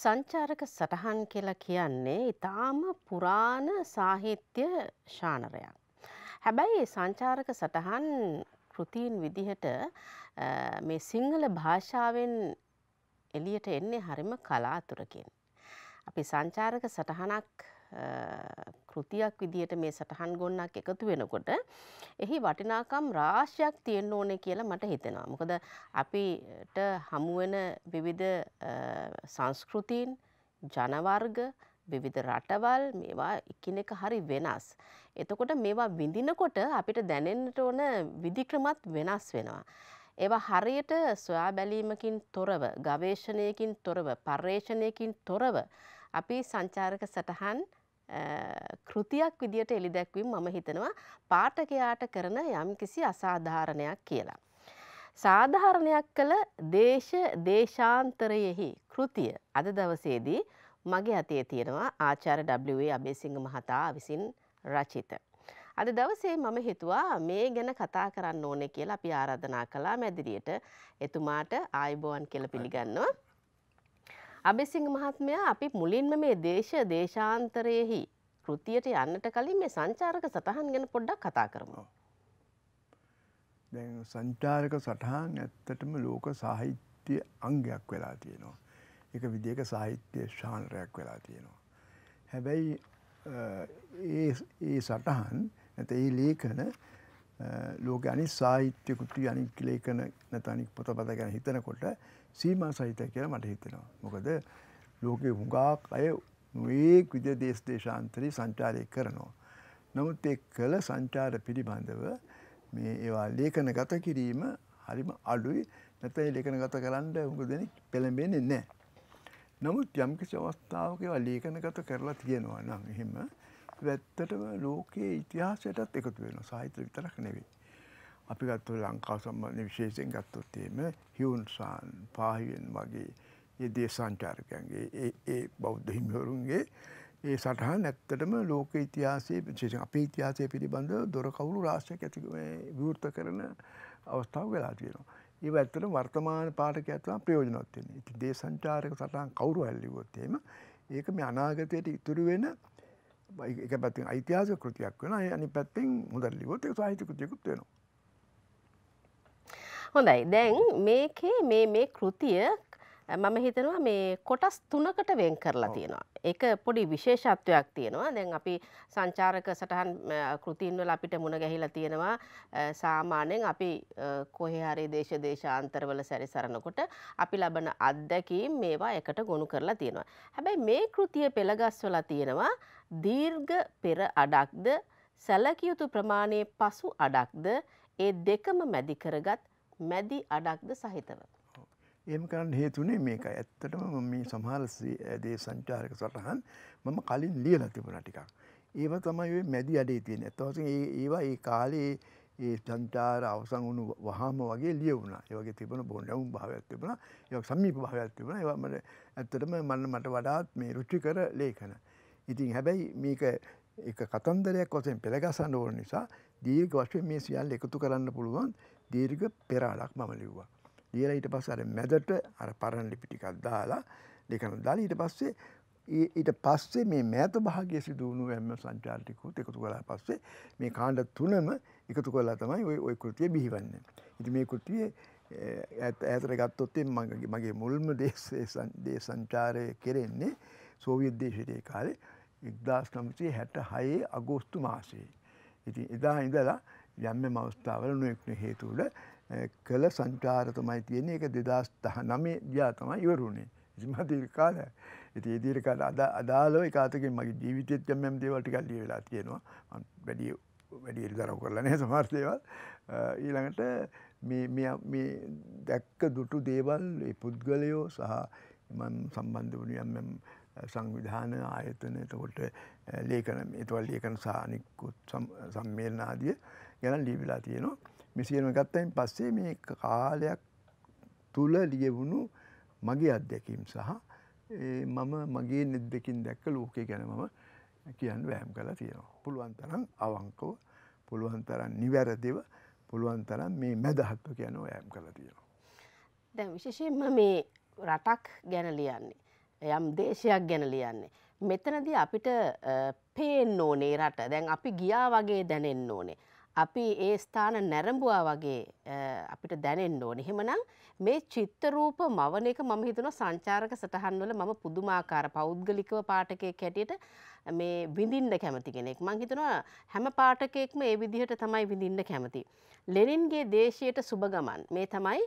සංචාරක සටහන් කියලා කියන්නේ ඉතාම පුරාණ සාහිත්‍ය ශානරයක්. හැබැයි සංචාරක සටහන් කෘතීන් විදිහට මේ සිංහල භාෂාවෙන් එලියට එන්නේ හරිම කලාතුරකින්. අපි සංචාරක සටහනක් කෘතියක් විදිහට මේ සටහන් ගොන්නක් එකතු වෙනකොට එහි වටිනාකම් රාශයක් තියෙන්න ඕනේ කියලා මට හිතෙනවා. මොකද අපිට හමුවෙන විවිධ සංස්කෘතීන් ජනවර්ග විවිධ රටවල් මේවා එකිනෙක හරි වෙනස්. එතකොට මේවා විඳිනකොට අපිට දැනෙන්නට ඕන විධික්‍රමත් වෙනස් වෙනවා. ඒවා හරියට සොයා බැලීමකින් තොරව ගවේෂණයකින් තොරව පර්යේෂණයකින් තොරව අපි සංචාරක සටහන් කෘතියක් විදියට එළි දැක්වීම මම හිතනවා පාඨකයාට කරන යම්කිසි අසාධාරණයක් කියලා. සාධාරණයක් කළ දේශ දේශාන්තරයෙහි කෘතිය අද දවසේදී මගේ අතේ තියෙනවා ආචාර්ය W.A. අබේසිංහ මහතා විසින් රචිත. අද දවසේ මම හිතුවා මේ ගැන කතා කරන්න ඕනේ කියලා අපි ආරාධනා කළා මැදිරියට එතුමාට ආයුබෝවන් කියලා පිළිගන්නවා. අබෙසිංහ මහත්මයා අපි මුලින්ම මේ දේශ දේශාන්තරයෙහි කෘතියට යන්නට කලින් මේ සංචාරක සටහන් ගැන පොඩ්ඩක් කතා කරමු. දැන් සංචාරක සටහන් ඇත්තටම ලෝක සාහිත්‍ය අංගයක් වෙලා තියෙනවා. එක විදිහක සාහිත්‍ය ශානරයක් වෙලා තියෙනවා. හැබැයි ඒ සටහන් නැත ඒ ලේඛන ලෝක අනි සාහිත්‍ය කෘති අනික් ලේඛන නැත අනික් පොතපත ගැන හිතනකොට සීමා සහිත කියලා මට හිතෙනවා. මොකද ලෝකේ හුඟක් අය නොයෙක් විදිහ දේශ දේශාන්තරي සංචාරය කරනවා. නමුත් ඒ කළ සංචාර පිළිබඳව මේ ඒවා ලේඛනගත කිරීම හරිම අඩුයි. නැත්නම් ඒ ලේඛනගත කරන්න උඟ දෙනෙක් පෙළඹෙන්නේ නැහැ. නමුත් යම් කිසි අවස්ථාවක ඒවා ලේඛනගත කරලා තියෙනවා නම් එහෙම ඇත්තටම ලෝකයේ ඉතිහාසයටත් එකතු වෙනවා. සාහිත්‍ය විතරක් නෙවෙයි. අපි ගත්තු ලංකාව සම්බන්ධ විශේෂයෙන් ගත්තොත් එහෙම හියුන්සාන් පාහියන් වගේ ඒ දේශාංචාරකයන්ගේ ඒ ඒ බෞද්ධ හිමිවරුන්ගේ ඒ සටහන් ඇත්තටම ලෝක ඉතිහාසයේ විශේෂයෙන් අපේ ඉතිහාසය පිළිබඳව දොර කවුරු රාශියක් ඇති විවෘත කරන අවස්ථාවක් වෙලා තියෙනවා. ඒව ඇත්තටම වර්තමාන පාඨකයා තමයි ප්‍රයෝජනවත් වෙන්නේ. ඉතින් දේශාංචාරක සටහන් කවුරු හැල්ලුවොත් එහෙම ඒක මේ අනාගතයට ඉතුරු වෙන එක පැත්තෙන් ඓතිහාසික කෘතියක් වෙනවා. අනිත් පැත්තෙන් හොඳට ලිව්වොත් ඒක සාහිත්‍ය කෘතියකුත් වෙනවා. හොඳයි දැන් මේකේ මේ මේ කෘතිය මම හිතනවා මේ කොටස් තුනකට වෙන් කරලා තියෙනවා. ඒක පොඩි විශේෂත්වයක් තියෙනවා. දැන් අපි සංචාරක සටහන් කෘතීන් වල අපිට මුණ ගැහිලා තියෙනවා සාමාන්‍යයෙන් අපි කොහේ හරි දේශ දේශාන්තරවල සැරිසරනකොට අපි ලබන අත්දැකීම් මේවා එකට ගොනු කරලා තියෙනවා. හැබැයි මේ කෘතිය පෙළගස්වලා තියෙනවා දීර්ඝ පෙර අඩක්ද සැලකිය යුතු ප්‍රමාණයේ පසු අඩක්ද ඒ දෙකම මැදි කරගත් මැදි අඩක්ද සහිතව. ඒම කරන්න හේතුනේ මේක ඇත්තටම මේ සමහර දේ සංචාරක සටහන් මම කලින් ලියලා තිබුණා ටිකක්. ඒව තමයි මැදි අඩේ තියෙන. ඇත්තවශයෙන් ඒවා ඒ කාලේ ඒ සංචාර අවසන් වුණු වහාම වගේ ලියවුණා. ඒ වගේ තිබුණ බොණ්ඩවුම් භාවයක් තිබුණා. ඒක සමීප භාවයක් තිබුණා. ඒවා මට ඇත්තටම මන්න මට වඩාත් මේ රුචිකර ලේඛන. ඉතින් හැබැයි මේක එක කතන්දරයක් වශයෙන් පෙළගසන්න ඕන නිසා දීර්ඝ වශයෙන් මේ සියල්ල එකතු කරන්න පුළුවන් දීර්ඝ පෙරාලක් මම ලිව්වා. ලියලා ඊට පස්සේ අර මැදට අර පරණ ලිපි ටිකක් දාලා ලේඛන දාලා ඊට පස්සේ ඊට පස්සේ මේ මෑත භාගය සිදුවුණු එම සංචාර්ටිකුත් එකතු කලා පස්සේ මේ කාණ්ඩ තුනම එකතු කලා තමයි ඔය ඔය කෘතිය බිහිවන්න. ඉති මේ කෘතිය ඇතර ගත්තොත්තේ මගේ මගේ මුල්ම දේශේ සංචාරය කෙරෙන්නේ සෝවියත් දේශටය කාලේ ඉක්දස් නමසේ හැට හයේ අගෝස්තු මාසේ. ඉති එදා ඉඳලා යම් යම් අවස්ථාවල නොයෙක් හේතුවල කළ සංචාර තමයි තියෙන්නේ ඒක 2019 ගියා තමයි ඉවරුනේ. ඉතින් මම දීර්ඝ කාලය. ඉතින් ඒ දීර්ඝ කාල අදාළව ඒක අතකින් මගේ ජීවිතෙත් යම් යම් දේවල් ටිකක් ලියවිලා තියෙනවා. මම වැඩි වැඩි ඉරිදරව් කරලා නැහැ සමහර දේවල්. ඊළඟට මේ මේ මේ දැක්ක දුටු දේවල් ඒ පුද්ගලයෝ සහ මම සම්බන්ධ වුණු යම් යම් සංවිධාන ආයතන එතකොට ලේඛන ඒතවල් ලේඛන සහ අනිකුත් සම්මේලන ආදිය ගැන ලියවිලා තියෙනවා. මේ සියලුම ගත්තයින් පස්සේ මේ කාලයක් තුල ලියවුණු මගේ අත්දැකීම් සහ මම මගේ නෙද්දකින් දැක්ක ලෝකය ගැන මම කියන්න වෑම් කළා තියෙනවා. පුළුවන් තරම් අවංකව, පුළුවන් තරම් නිවැරදිව, පුළුවන් තරම් මේ මැදහත්ව කියන වෑම් කළා තියෙනවා. දැන් විශේෂයෙන්ම මේ රටක් ගැන ලියන්නේ යම් දේශයක් ගැන ලියන්නේ. මෙතනදී අපිට පේන්න ඕනේ රට දැන් අපි ගියා වගේ දැනෙන්න ඕනේ. අපි ඒ ස්ථාන නැරඹුවා වගේ අපිට දැනෙන්න ඕනේ. එහෙමනම් මේ චිත්තරූප මවන එක මම හිතනවා සංචාරක සටහන්වල මම පුදුමාකාර පෞද්ගලිකව පාඨකයෙක් හැටියට මේ විඳින්න කැමති කෙනෙක්. මං හිතනවා හැම පාඨකයෙක්ම ඒ විදිහට තමයි විඳින්න කැමති. ලෙනින්ගේ දේශයට සුබ ගමන් මේ තමයි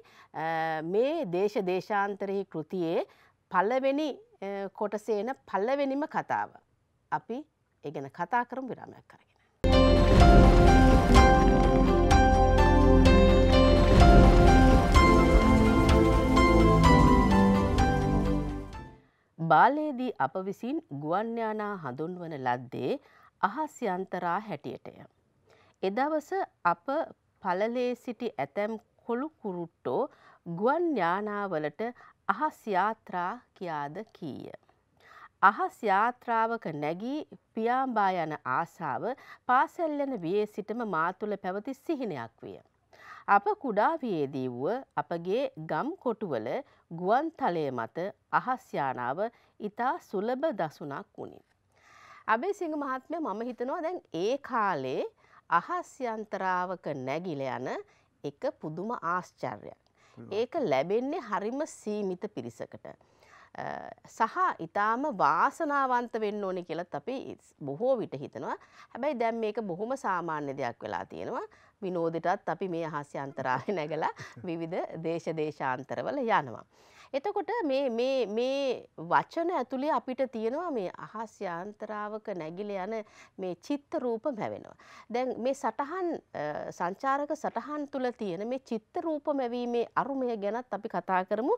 මේ දේශ දේශාන්තරෙහි කෘතියේ පළවෙනි කොටසේන පල්ලවෙනිම කතාව. අපි ඒ ගැන කතා කරමු විරාමයක් කරගෙන. බාලයේදී අප විසින් ගුවන්යානා හඳුන්වන ලද්දේ අහස්යන්තරා හැටියටය. එදවස අප පලලේ සිටි ඇතැම් කොළු කුරුට්ටෝ ගුවන් යානාවලට අහස් යාත්‍රා කියාද කීය. අහස් යාත්‍රාවක නැගී පියාම්බා යන ආසාව පාසැල්ලන වියේ සිටම මාතුළ පැවති සිහිනයක් විය. අප කුඩාවියේදී වුව අපගේ ගම් කොටුවල ගුවන් තලය මත අහස්යානාව ඉතා සුලභ දසුනක් වුණි. අබේ සිංහ මහත්මය මම හිතනවා දැන් ඒ කාලේ අහස්යන්තරාවක නැගිල යන එක පුදුම ආශ්චර්යක්. ඒක ලැබෙන්නේ හරිම සීමිත පිරිසකට. සහ ඉතාම වාසනාවන්ත වෙන්න ඕනි කියලත් අපි බොහෝ විට හිතනවා හැබැයි දැම් මේක බොහොම සාමාන්‍ය දෙයක් වෙලා තියෙනවා විනෝදටත් අපි මේ අහස්‍ය අන්තරාය නැගලා විවිධ දේශ දේශාන්තරවල යනවා. එතකොට මේ වචන ඇතුළේ අපිට තියෙනවා මේ අහස්්‍යන්තරාවක නැගිල යන මේ චිත්ත රූප මැවෙනවා. දැන් මේ සටහන් සංචාරක සටහන් තුළ තියෙන මේ චිත්ත රූප මැවීමේ අරුමය ගැනත් අපි කතා කරමු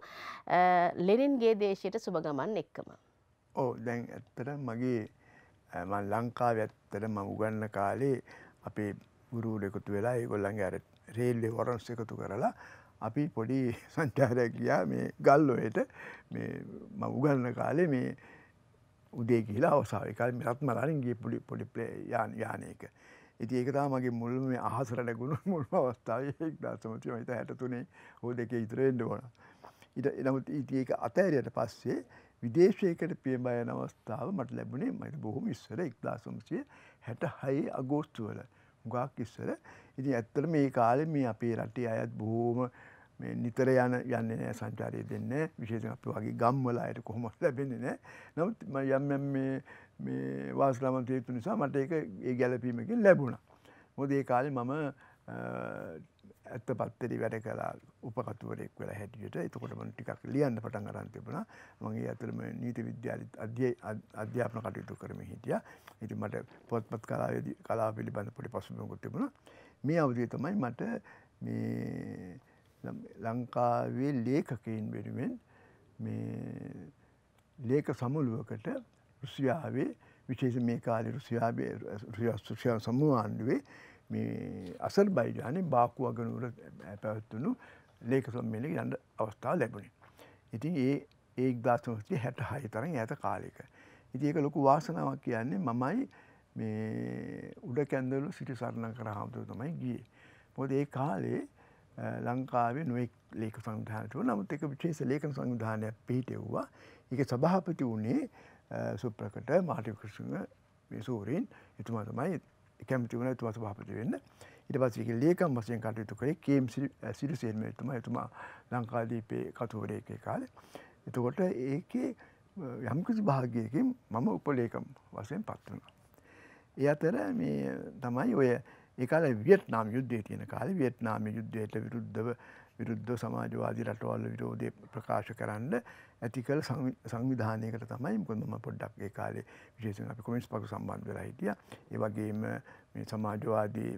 ලෙනින්ගේ දේශයට සුභගමන් එක්කම. ඕ දැන් ඇත්තට මගේ ලංකාව ඇත්තට ම උගන්න කාලේ අපේ ගුරුූ එකතු වෙලා ඒගොල්ලන්ගේ අර රේල්ලේ වරන්ස් එකතු කරලා අපි පොඩි සංචාරයක් ගියා මේ ගල්ලොයට මේ උගන්න කාලේ මේ උදේ කියලා අවසාාව කාල මිරත් මලාරින් ගිය පුඩි පොඩි පලේ යාන යානයක. ඉති ඒකතා මගේ මුල්ම මේ අහසර නැගුණු මුල්ම අවස්ථාව එක් දසමතිය මත හැටතුනේ හෝ දෙක ඉතරෙන්ඩ ඕන. ඉට එනමුත් ඉති ඒක අතෑරයට පස්සේ විදේශයකට පියබයන අවස්ථාව මට ලැබුණේ මට බොහොම ඉස්සර එක්දාසම්සිය හැට හයි අගෝස්තුවල ගාක් ඉස්සර ඉතින් ඇත්තට මේ කාලෙ මේ අපේ රටේ අයත් බොහෝම නිතර යන යන්න නෑ සංචාරය දෙන්න විශේෂ අපි වගේ ගම්වල අයට කොහොමත් ලැබෙන්නේ නෑ නමුත් යම් මේ වාස්ලාමන්ත හේතු නිසා මට ඒක ඒ ගැලපීමකින් ලැබුණා. මොකද ඒ කාලේ මම ඇත්ත පත්තරි වැඩ කලා උපකතුවරෙක් වෙලා හැටියට එතකොට මම ටිකක් ලියන්න පටන් අරන් තිබුණා. මම ඒ අතරම නීති විද්‍යාලෙත් අධ්‍යාපන කටයුතු කරමින් හිටියා. ඉතින් මට පොත්පත් කලාවේදී කලාව පිළිබඳ පොඩි පසුබිමකුත් තිබුණා. මේ අවධිය තමයි මට මේ ලංකාවේ ලේඛකයින් වෙනුවෙන් මේ ලේක සමුළුවකට රුසියාවේ විශේෂ මේ කාලේ රුසියාවේ රුසියා සමුවාණ්ඩුවේ මේ අසර් බයිජානය බාකු අගනුවර පැවත්වුණු ලේක සම්මේලක යන්න අවස්ථාව ලැබුණේ. ඉතින් ඒ ඒක් දාසනස්ති හැට හයි තරන් ඇත කාලෙක. ඉති ඒක ලොකු වාසනාවක් කියන්නේ මමයි මේ උඩ කැන්දලු සිටි සරණ කර හාමුදුර තමයි ගිය. මොද ඒ කාලේ ලංකාවේ නොෙක් ලේක සංවිධානතුව නමුත් එක විශේෂ ලේකන සංවිධානයක් පිහිටෙව්වා එක සභහපති වුණේ සුප්‍රකට මාටිකෘෂුම සූරීන් එතුමා තමයි කැමති වන තුවා සභාපති වෙන්න. ඉට පස්සක ලේකම් වසයෙන් කටයුතු කරේ කේම් සිරිසේල්ම එතුමා. එතුමා ලංකාදීපේ කතුවරේක කාලේ. එතකොට ඒකේ යම්කිසි භාගයකින් මම උපලේකම් වසයෙන් පත් වුණා. ඒ අතර මේ තමයි ඔය ඒකාල වියට්නාම් යුද්ධය තියෙන කාල වියට්නාම යුද්ධයට විරුද්ධව විරුද්ධ සමාජවාදී රටවල්ල විරෝධය ප්‍රකාශ කරන්න ඇති කළ සංවිධානයකට තමයි මුකොඳම පොඩ්ඩක් ඒ කාලේ විශේෂෙන් අපි කොමිස් පකු සම්බන්ධ වෙලා හිටිය. ඒ වගේම මේ සමාජවාදී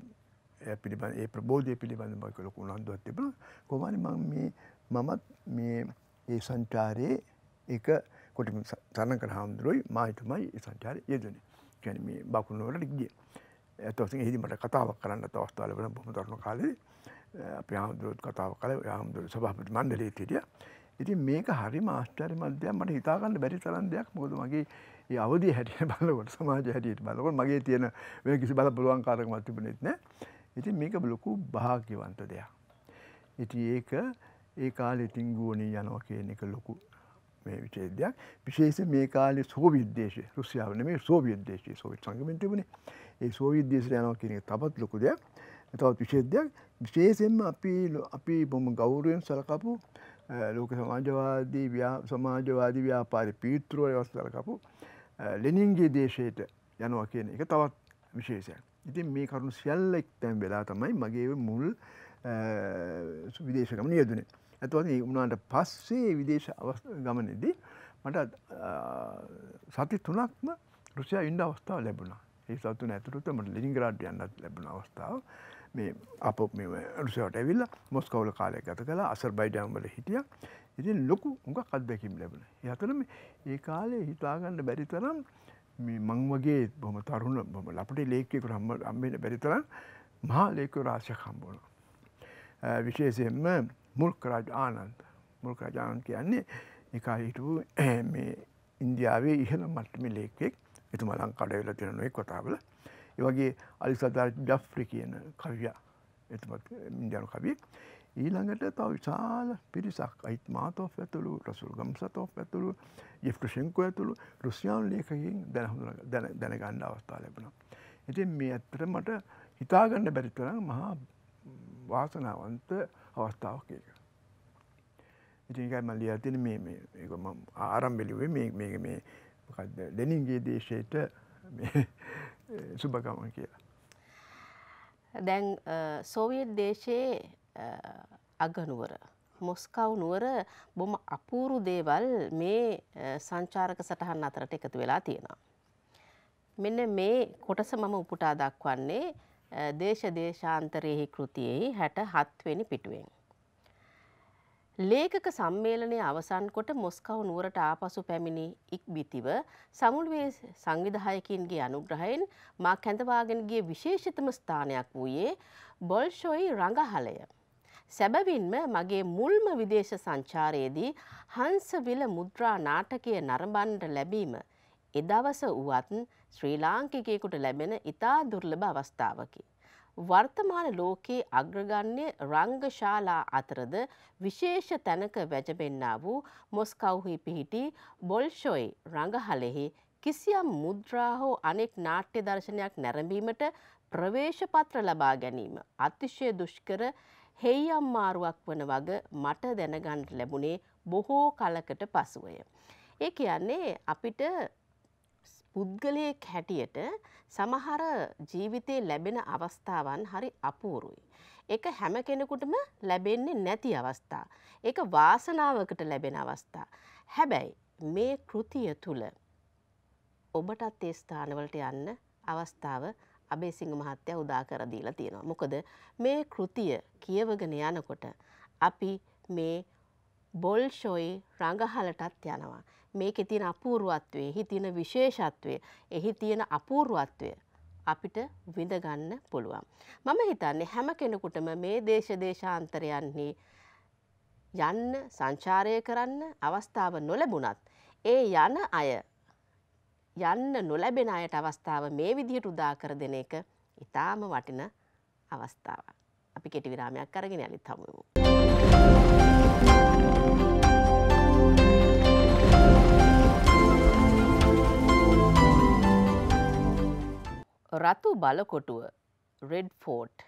පිළිබඳ ඒ ප්‍රබෝධය පිළිබඳ බක ලොකු උනන්දුවක් තිබුණ. කොහොමරි මම මේ මමත් මේ ඒ සංචාරයේ එක කොටි සරණ කර හාමුදුරුවයි මාහිතුමයි ඒ සංචාරය යෙදනේ. ගැන මේ බකුණුවලට ගිය. ඇතවසින් හිදි මට කතාවක් කරන්න අවස්ථාල වන බොහම දරන කාලේ අප හාමුදුරුවත් කතාව කල හාමුදුර සභාපති මණ්ඩලේ තිටිය ඉතින් මේක හරි මාස්ටර් මධ්‍යයක් මට හිතාගන්න බැරි තරන් දෙයක් මොකද මගේ ඒ අවධිය හැටිය බලකොට සමාජ හැටියට බලකොට මගේ තියෙන වෙන කිසි බල පුළුවන් කාරකමත් තිබුණෙත් නෑ ඉතින් මේක ලොකු භාග්‍යවන්ත දෙයක්. ඉති ඒක ඒ කාලෙ ඉතිං ගුවනී යනවා කියන එක ලොකු මේ විශේදයක් විශේෂ මේ කාලේ සෝවිද්දේශය රුසියාව නෙමේ සෝවිද්දේශය සෝවිත් සංගමෙන් තිබුණේ ඒ සෝවිද්දේශයට යනවා කියන එක තවත් ලොකු දෙයක් තවත් විශේෂයක් විශේෂයෙන්ම අපි අපි බොම ගෞරවයෙන් සලකපු ලෝක සමාජවාදී සමාජවාදී ව්‍යාපාරි පීතෘව වස්තලකපු ලෙනින්ගේ දේශයට යනවා කියන එක තවත් විශේෂයක්. ඉතින් මේ කරුණු සියල්ල එක්තැන් වෙලා තමයි මගේ මුල් විදේශ ගමන යෙදනේ. ඇතුවත් උනාට පස්සේ විදේශ ගමනේදී මට සති තුනක්ම රුසියා ඉන්ඩ අවස්ථාව ලැබුණා. ඒ සතුන ඇතුළත මට ලිංගරාඩ් යන්නත් ලැබුණ අවස්ථාව මේ අප මේ රුසියාවට ඇවිල්ල මොස්කවල කාලය ගත කළ අසර් බයිඩම් වල හිටිය ඉතින් ලොකු උඟ අත්දැකිම් ලැබුණ. යතරම ඒ කාලේ හිතාගන්න බැරි තරම් මං වගේ බොම තරුණ බොම ලපට ලේකෙකුට හම්ම අම්බෙන බැරිතරම් මහා ලේකව රාශයක් හම්බුණ. විශේෂයෙන්ම මුල්කරාජ ආනන්ද මුල්කරජානන් කියන්නේ එකා හිටපු මේ ඉන්දියාවේ ඉහළ මට්ටමි ලේකෙක් එතුම ලංකාඩවෙල තිරනුවේ කොතාවල ඒවගේ අලිසදාර් ජෆ්‍රි කියන කවිය එතුමත් ඉන්දියනු කවියෙක් ඊළඟට තව විශාල පිරිසක් අයිත් මාතෝ ඇතුළු රසුල් ගම්සතෝ ඇතුළු ජෙෆ්ටෂෙන්කෝ ඇතුළු රුසියාන් ලේකකින් දැනහඳුන දැනගන්න අවස්ථා ලැබුණා. ඉතින් මේ ඇත්තට මට හිතාගන්න බැරිතරම් මහා වාසනාවන්ත අවස්ථාවක් ඒක. ඉතින් එකයි මම ලියලා තියෙන මේ මේ ඒක මම ආරම්භෙලිවේ මේ මේක මේ මොකද්ද ලෙනින්ගේ දේශයට මේ සුබගමන් කියලා. දැන් සෝවියට් දේශයේ අගනුවර මොස්කව් නුවර බොම අපූරු දේවල් මේ සංචාරක සටහන් අතරට එකතු වෙලා තියෙනවා. මෙන්න මේ කොටස මම උපුටා දක්වන්නේ දේශ දේශාන්තරයෙහි කෘතියෙහි හැට හත්වෙනි පිටුවෙන්. ලේකක සම්මේලනය අවසන් කොට මොස්කව් නුවරට ආපසු පැමිණි ඉක්බිතිව සමුළුවේ සංවිධායකින්ගේ අනුග්‍රහයෙන් මා කැඳවාගෙනගේ විශේෂතම ස්ථානයක් වූයේ බොල්ෂොයි රඟහලය. සැබවින්ම මගේ මුල්ම විදේශ සංචාරයේදී හංසවිල මුද්‍රා නාටකය නරඹන්නට ලැබීම එදවස වුවත් ශ්‍රී ලාංකිකයෙකුට ලැබෙන ඉතා දුර්ලභ අවස්ථාවකි. වර්තමාන ලෝකයේ අග්‍රගණ්‍ය රංගශාලා අතරද විශේෂ තැනක වැජබෙන්නා වූ මොස්කව්හි පිහිටි බොල්ෂොයි රඟහලෙහි කිසියම් මුද්‍රා හෝ අනෙක් නාට්‍ය දර්ශනයක් නැරඹීමට ප්‍රවේශපත්‍ර ලබා ගැනීම අතිශය දුෂ්කර හෙයියම් මාරුවක් වන වග මට දැනගන්නට ලැබුණේ බොහෝ කලකට පසුවය. ඒ කියන්නේ අපිට පුද්ගලයෙක් හැටියට සමහර ජීවිතයේ ලැබෙන අවස්ථාවන් හරි අපූරුයි. එක හැම කෙනෙකුටම ලැබෙන්නේ නැති අවස්ථා. එක වාසනාවකට ලැබෙන අවස්ථා. හැබැයි මේ කෘතිය තුළ ඔබටත් ඒ ස්ථානවලට යන්න අවස්ථාව අබේසිංහ මහත්තයා උදා කර දීලා තියෙනවා. මොකද මේ කෘතිය කියවගෙන යනකොට අපි මේ බොල්ෂොයි රඟහලටත් යනවා. මේකෙ තියෙන අපූර්වත්වය එහි තියෙන විශේෂත්වය එහි තියෙන අපූර්වත්වය අපිට විඳගන්න පුළුවන්. මම හිතන්නේ හැම කෙනෙකුටම මේ දේශ දේශාන්තරයන්හි යන්න සංචාරය කරන්න අවස්ථාව නොලැබුණත් ඒ යන අය යන්න නොලැබෙන අයට අවස්ථාව මේ විදිහට උදා කර දෙන එක ඉතාම වටින අවස්ථාවක්. අපි කෙටි විරාමයක් අරගෙන යලිත් හමුවෙමු. රතු බලකොටුව රෙඩ් ෆෝට්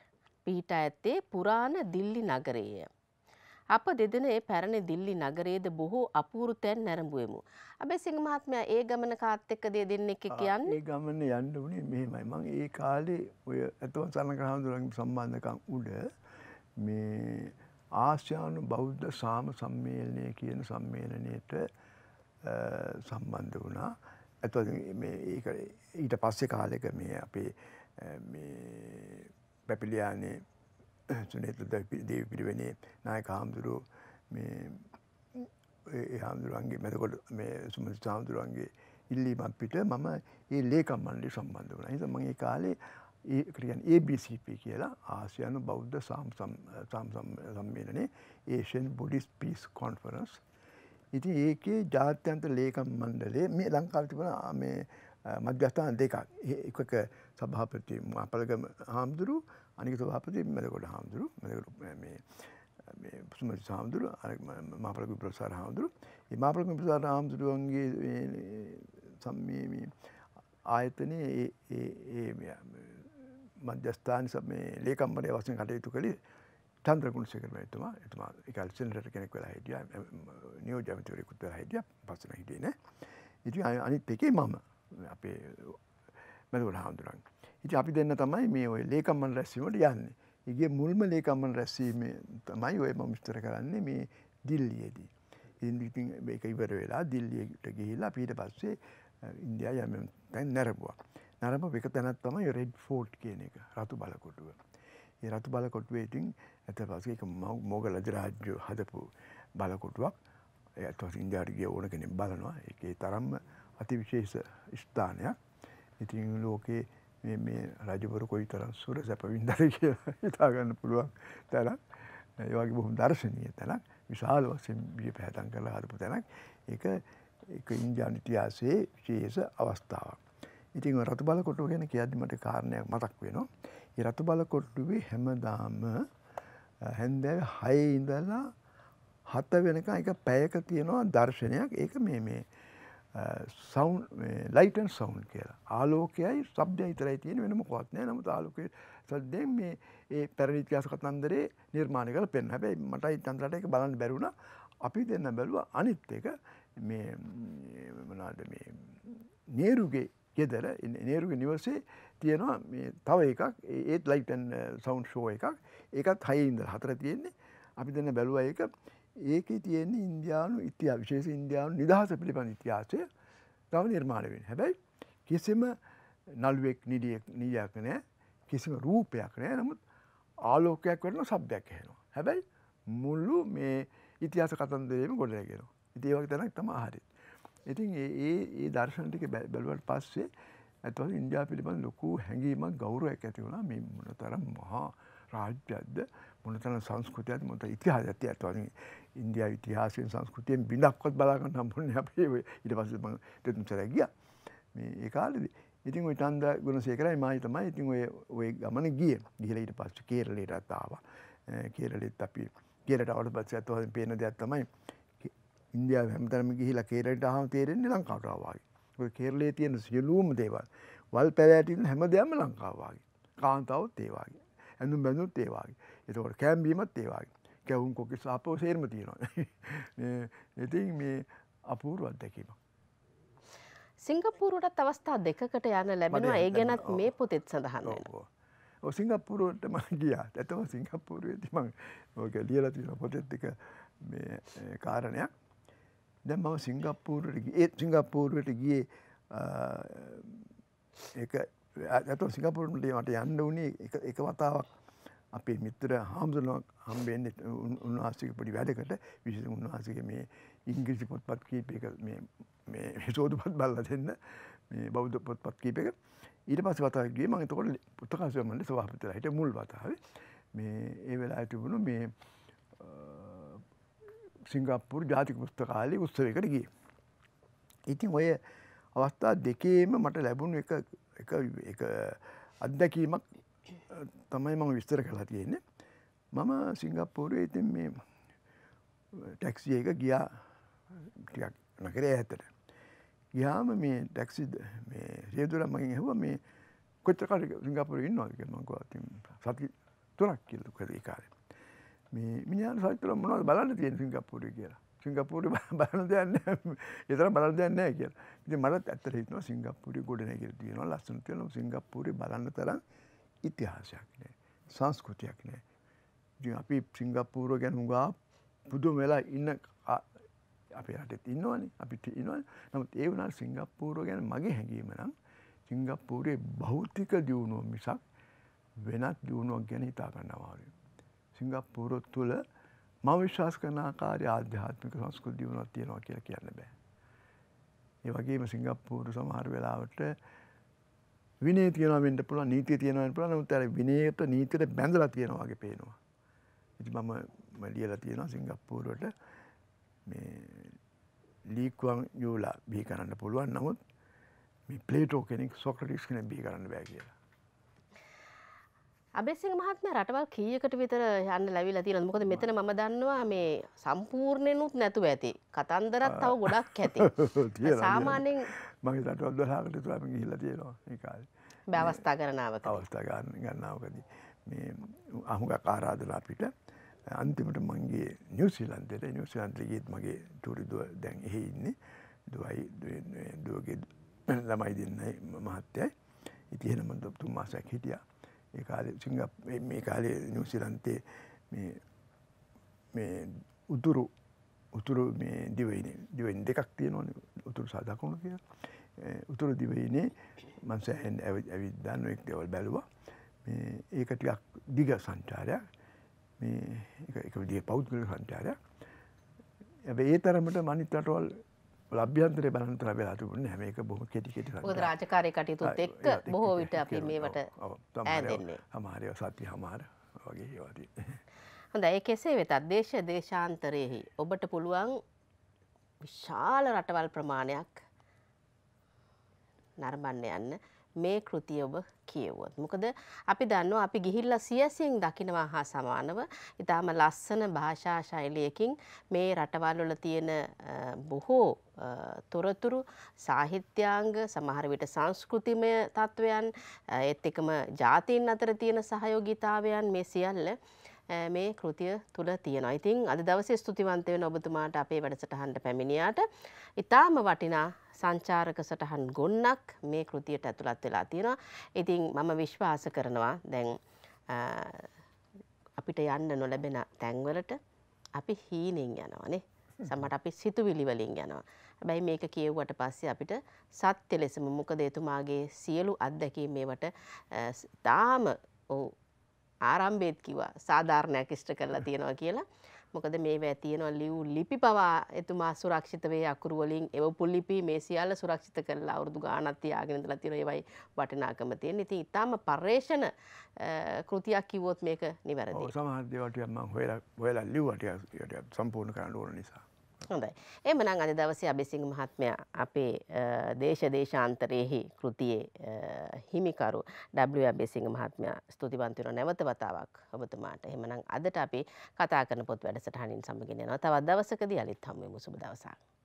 පිහිට ඇත්තේ පුරාණ දිල්ලි නගරේය. අප දෙදෙන ඒ පැරණි දිල්ලි නගරේද බොහෝ අපූරු තැන් නැරඹුවමු. අබේ සිංහ මහත්මයා ඒ ගමන කාත් එක්ක දේ දෙන්න එක කියන්නේ. ඒ ගමන යන්න උනේ මෙහෙමයි. මම ඒ කාලේ ඔය අතවන් සරණක හඳුරන් සම්බන්ධකම් උඩ මේ ආසියානු බෞද්ධ සාම සම්මේලනය කියන සම්මේලනයට සම්බන්ධ වුණා. ඇත්ත මේ ඊට පස්සේ කාලෙක මේ අපේ පැපිලියානේ සුනේත දේව පිරිවෙනේ නායක හාමුදුරුව මේ හාමුදුරුවන්ගේ මැදකොට මේ සුමති හාමුදුරුවන්ගේ ඉල්ලීමක් පිට මම ඒ ලේකම් මණ්ඩලය සම්බන්ධ වුණා. ඉතින් මම ඒ කාලේ ඒ කියන්නේ ABCP කියලා ආසියානු බෞද්ධ සාම් සම්මේලනයේ Asian Buddhist Peace Conference ඉතින් ඒකේ ජාත්‍යන්තර ලේකම් මණ්ඩලයේ මේ ලංකාවේ තිබුණ මේ මධ්‍යස්ථාන දෙකක්. එකක සභාපති මාපලගම හාමුදුරු අනික සභාපති මෙලකොට හාමුදුරු මෙලකොට මේ සුමති සාමුදුරු මාපලක ප්‍රසාර හාමුදුරු ඒ මාපලක ප්‍රසාර හාමුදුරුවන්ගේ සම්මේ ආයතනය මධ්‍යස්ථාන මේ ලේකම්බරය වසෙන් කටයුතු කළේ චන්ද්‍රකුණසේකරම එතුමා. එතුමා එකල් සෙනට කෙනෙක් වෙලා හිටිය. නියෝ ජමතවරෙකුත් වෙලා හිටිය. පස්සන හිටියේ නෑ. ඉති අනිත් එකේ මම අපේ මැදුවට හාමුදුරන්. ඉති අපි දෙන්න තමයි මේ ඔය ලේකම්මන් රැස්සීමට යන්නේ. ඒගේ මුල්ම ලේකම්මන් රැස්වීම තමයි ඔය මම විස්තර කරන්නේ මේ දිල්ලියේදී. ඉතින් මේක ඉවර වෙලා දිල්ලියට ගිහිල්ලා ඊට පස්සේ ඉන්දියා යම තැන් නැරඹුවා. නරඹ එක තැනක් තමයි රෙඩ් ෆෝට් කියන එක රතු බලකොටුව. ඒ රතු බලකොටුවේ ඉතින් ඇත පස්සේ ඒක මොගල රාජ්‍ය හදපු බලකොටුවක්. ඇත්වස් ඉන්දියාවට ගිය ඕන කෙනෙක් බලනවා. ඒකේ තරම්ම අතිවිශේෂ ස්ථානයක්. ඉතින් ලෝකේ මේ රජවරු කොයි තරම් සුර සැප වින්දර කියලා හිතාගන්න පුළුවන් තැනක්. ඒ වගේ බොහොම දර්ශනීය තැනක්. විශාල වශයෙන් බිය පැහැදම් කරලා හදපු තැනක්. ඒක ඒක ඉන්දියානු ඉතිහාසයේ විශේෂ අවස්ථාවක්. ඉතින් රතු බල කොටුව ගැන කියද්දි මට කාරණයක් මතක් වෙනවා. ඒ රතු බල කොටුවේ හැමදාම හැන්දෑවේ 6 ඉඳලා 7 වෙනකන් එක පැයක තියෙනවා දර්ශනයක්. ඒක මේ මේ සවුන් ලයිටන් සවුන් කියලා ආලෝකයයි සබ්දය විතරයි තියෙන වෙන මොකවත් නෑ නමුත් ආලෝකයේ සද්දෙන් මේ ඒ පැරණි ඉතිහාස කතන්දරේ නිර්මාණය කරලා පෙන්න. හැබැයි මටයි චන්ද්‍රට ඒක බලන්න බැරි වුණා. අපි දෙන්න බැලුවා අනිත් එක මේ මොනවාද මේ නේරුගේ ගෙදර නේරුගේ නිවසේ තියෙනවා මේ තව එකක් ඒත් ලයිටන් සවුන්් ෂෝ එකක් ඒකත් හය ඉඳලා හතර තියෙන්නේ. අපි දෙන්න බැලුවා ඒක ඒකේ තියෙන්නේ ඉන්දියානු ඉතිහා විශේෂ ඉන්දියානු නිදහස පිළිබඳ ඉතිහාසය තව නිර්මාණය වෙන්නේ. හැබැයි කිසිම නළුවෙක් නිඩියෙක් නිඩියක් නෑ කිසිම රූපයක් නෑ නමුත් ආලෝකයක් වෙන සබ්දයක් ඇහෙනවා. හැබැයි මුල්ලු මේ ඉතිහාස කතන්දරේම ගොඩනැගෙනවා. ඉතින් ඒ වගේ තැනක් තමයි හරි. ඉතින් ඒ ඒ දර්ශන ටික බැලුවට පස්සේ ඇත්තට ඉන්දියාව පිළිබඳ ලොකු හැඟීමක් ගෞරවයක් ඇති වුණා. මේ මොනතරම් මහා රාජ්‍යයක්ද මොනතරම් සංස්කෘතියක්ද මොනතර ඉතිහාසයක් ඇත්තට ඉන්දියාව ඉතිහාසයෙන් සංස්කෘතියෙන් බිඳක්වත් බලා ගන්න හම්බුනේ අපේ ඊට පස්සේ මම දෙතුන් සැරයක් ගියා. මේ ඒ කාලේදී. ඉතින් ওই චන්ද ගුණසේකරයි මායි තමයි ඉතින් ඔය ඔය ගමන ගියේ. ගිහලා ඊට පස්සේ කේරළේටත් ආවා. කේරළෙත් අපි කේරළට ආවට පස්සේ අතවලින් පේන දෙයක් තමයි ඉන්දියාව හැමතැනම ගිහිලා කේරළට ආවම තේරෙන්නේ ලංකාවට ආවා වගේ. ඔය කේරළයේ තියෙන සියලුම දේවල් වල් පැලෑටින් හැම දෙයක්ම ලංකාව වගේ. කාන්තාවත් ඒ වගේ. ඇඳුම් බැඳුම්ත් ඒ වගේ. ඒතකොට කෑම්බීමත් ඒ වගේ. කැවුම් කොකිස් ආපහු සේරම තියෙනවා. ඉතින් මේ අපූර්ව අත්දැකීමක්. සිංගප්පූරුවටත් අවස්ථා දෙකකට යන ලැබෙනවා ඒ ගැනත් මේ පොතෙත් සඳහන් වෙනවා. ඔව් සිංගප්පූරුවට මම ගියා. ඇත්තම සිංගප්පූරුවේදී මම ඔක ලියලා තියෙන පොතෙත් එක මේ කාරණයක්. දැන් මම සිංගප්පූරුවට ගියේ. ඒ සිංගප්පූරුවට ගියේ ඒක ඇත සිංගප්පූරුවට මට යන්න උනේ එක එක වතාවක්. අපේ මිත්‍ර හාමුදුරුවක් හම්බෙන්නේ උන්වහන්සේගේ පොඩි වැඩකට. විශේෂයෙන් උන්වහන්සේගේ මේ ඉංග්‍රීසි පොත්පත් කීපයක මේ මේ සෝදුපත් බලලා දෙන්න මේ බෞද්ධ පොත්පත් කීපයක. ඊට පස්සේ වතාවක් ගියේ මම එතකොට පුස්තකාලය මණ්ඩලේ සභාපතිලා හිටිය මුල් වතාවේ. මේ ඒ වෙලාවේ තිබුණු මේ සිංගප්පූරු ජාතික පුස්තකාලයේ උත්සවයකට ගියේ. ඉතින් ඔය අවස්ථා දෙකේම මට ලැබුණු එක එක එක අත්දැකීමක් තමයි මම විස්තර කරලා තියෙන්නේ. මම සිංගප්පූරුවේ ඉතින් මේ ටැක්සි එක ගියා ටිකක් නගරේ ඈතට. ගියාම මේ ටැක්සි මේ රියදුරන් මගෙන් ඇහුවා මේ කොච්චර කාලෙක සිංගප්පූරුවේ ඉන්නවද කියලා මම කිව්වා ඉතින් සති තුනක් කියලා කොහෙද ඒ කාලේ. මේ මිනිහාට සති තුනක් මොනවද බලන්න තියෙන සිංගප්පූරුවේ කියලා. සිංගප්පූරුවේ බලන්න දෙයක් නැහැ. ඒ තරම් බලන්න දෙයක් නැහැ කියලා. ඉතින් මට ඇත්තට හිතෙනවා සිංගප්පූරුවේ ගොඩ නැගිලා තියෙනවා ලස්සන තියෙනවා සිංගප්පූරුවේ බලන්න තරම් ඉතිහාසයක් නෑ සංස්කෘතියක් නෑ ඉතින් අපි සිංගප්පූරුව ගැන හුඟා පුදුම වෙලා ඉන්න අපේ රටෙත් ඉන්නවනේ අපිට ඉන්නවනේ නමුත් ඒ වුණාට සිංගප්පූරුව ගැන මගේ හැඟීම නම් සිංගප්පූරුවේ භෞතික දියුණුව මිසක් වෙනත් දියුණුවක් ගැන හිතා ගන්න අමාරුයි. සිංගප්පූරුව තුළ මම විශ්වාස කරන ආකාරය ආධ්‍යාත්මික සංස්කෘතික දියුණුවක් තියෙනවා කියලා කියන්න බෑ. ඒ වගේම සිංගප්පූරු සමහර වෙලාවට විනය තියෙනවා වෙන්න පුළුවන් නීතිය තියෙනවා වෙන්න පුළුවන් නමුත් අර විනයට නීතියට බැඳලා තියෙනවා වගේ පේනවා. ඉතින් මම මම ලියලා තියෙනවා සිංගප්පූරුවට මේ ලී කුවන් යූලා බිහි කරන්න පුළුවන් නමුත් මේ ප්ලේටෝ කෙනෙක් සොක්‍රටිස් කෙනෙක් බිහි කරන්න බෑ කියලා. අබෙසිං මහත්ම රටවල් කීයකට විතර යන්න ලැවිලා තියෙනවද? මොකද මෙතන මම දන්නවා මේ සම්පූර්ණයෙන්ුත් නැතුව ඇති. කතන්දරත් තව ගොඩක් ඇති. සාමාන්‍යයෙන් මගේ රටවල් දොළහකට විතර අපි ගිහිල්ලා තියෙනවා ඒ කාලේ. මේ අවස්ථා ගණනාවක. අවස්ථා ගන්න ගන්නාවකදී මේ අහුඟක් ආරාධනා අපිට අන්තිමට මංගේ නිවසිලන්තයට නිවසිලන්තට ගියත් මගේ තුරිදුව දැන් එහෙ ඉන්නේ දුවයි දුවගේ ළමයි දෙන්නයි මහත්තයයි ඉති එහෙනම තුන් මාසයක් හිටියා ඒ කාලේ සිංග මේ කාලේ නිවසිලන්තේ මේ මේ උතුරු උතුරු මේ දිවයිනේ දිවයින් දෙකක් තියෙනවනේ උතුරු සහ දකුණු කියලා. උතුරු දිවයිනේ මං සෑහෙන් ඇවිත් දන්න එක් දේවල් බැලුවා. මේ ඒක ටිකක් දිග සංචාරයක්. මේ එක විදිහේ පෞද්ගලික සංචාරයක්. හැබැයි ඒ තරමට මනිත් රටවල් ලභ්‍යන්තරේ බලන්න ලැබෙලා තිබුණේ. හැම එක බොහොම කෙටි කෙටි මොකද රාජකාරී කටයුතුත් එක්ක බොහෝ විට අපි මේවට ඈඳෙන්නේ. සමහර ඒවා සත්‍ය හමාර වගේ ඒවා තියෙන්නේ. හොඳයි ඒ කෙසේ වෙතත් දේශ දේශාන්තරයෙහි ඔබට පුළුවන් විශාල රටවල් ප්‍රමාණයක් නරඹන්න යන්න මේ කෘතිය ඔබ කියවුවොත්. මොකද අපි දන්නවා අපි ගිහිල්ලා සියසියෙන් දකිනවා හා සමානව ඉතාම ලස්සන භාෂා ශෛලියකින් මේ රටවල් වල තියෙන බොහෝ තොරතුරු සාහිත්‍යාංග සමහර විට සංස්කෘතිමය තත්ත්වයන් ඒත් එකම ජාතීන් අතර තියෙන සහයෝගීතාවයන් මේ සියල්ල මේ කෘතිය තුළ තියෙනවා. ඉතින් අද දවසේ ස්තුතිවන්ත වෙන ඔබතුමාට අපේ වැඩසටහනට පැමිණියාට ඉතාම වටිනා සංචාරක සටහන් ගොන්නක් මේ කෘතියට ඇතුළත් වෙලා තියෙනවා. ඉතින් මම විශ්වාස කරනවා දැන් අපිට යන්න නොලැබෙන තැන්වලට අපි හීනෙන් යනවානේ. සමහර අපි සිතුවිලි වලින් යනවා. හැබැයි මේක කියවුවට පස්සේ අපිට සත්‍ය ලෙසම මොකද එතුමාගේ සියලු අත්දැකීම් මේවට තාම ඔව් ආරම්භයේත් කිව්වා සාධාරණයක් ඉෂ්ට කරලා තියෙනවා කියලා. මොකද මේවා තියෙනවා ලියූ ලිපි පවා එතුමා සුරක්ෂිත වේ අකුරු වලින් එවපු ලිපි මේ සියල්ල සුරක්ෂිත කරලා අවුරුදු ගාණක් තියාගෙන ඉඳලා තියෙනවා ඒවයි වටිනාකම තියෙන. ඉතින් ඊටාම පරිශ්‍රණ කෘතියක් කිව්වොත් මේක නිවැරදි. ඔව් සමහර දේවල් ටිකක් මම හොයලා හොයලා ලිව්වා ටිකක් සම්පූර්ණ කරන්න ඕන නිසා. හොඳයි. එහෙමනම් අද දවසේ අබේසිංහ මහත්මයා අපේ දේශ දේශාන්තරයේහි කෘතියේ හිමිකරු W අබේසිංහ මහත්මයා ස්තුතිවන්ත වෙනවා නැවත වතාවක් ඔබතුමාට. එහෙමනම් අදට අපි කතා කරන පොත් වැඩසටහනින් සමගින් යනවා. තවත් දවසකදී අලිත් හමු වෙමු. සුබ දවසක්.